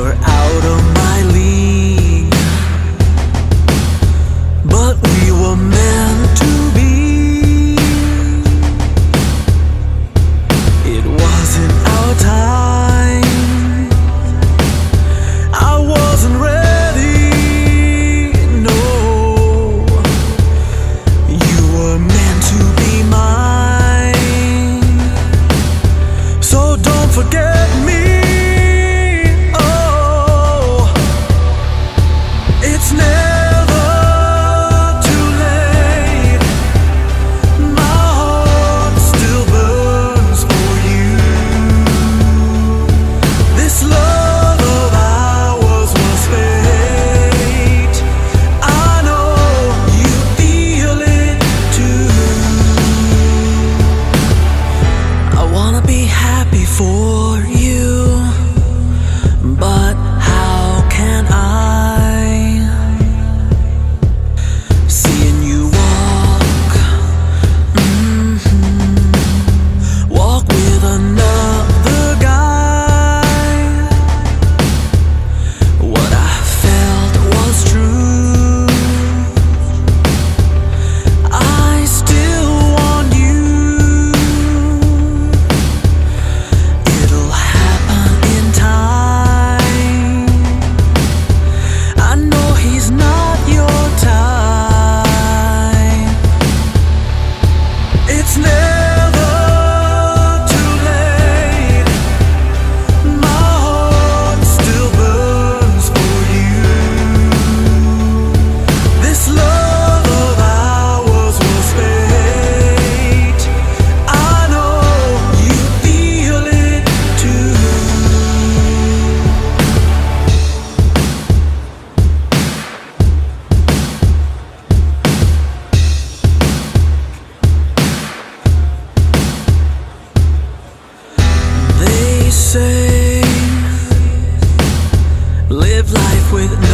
your happy for you, but with me.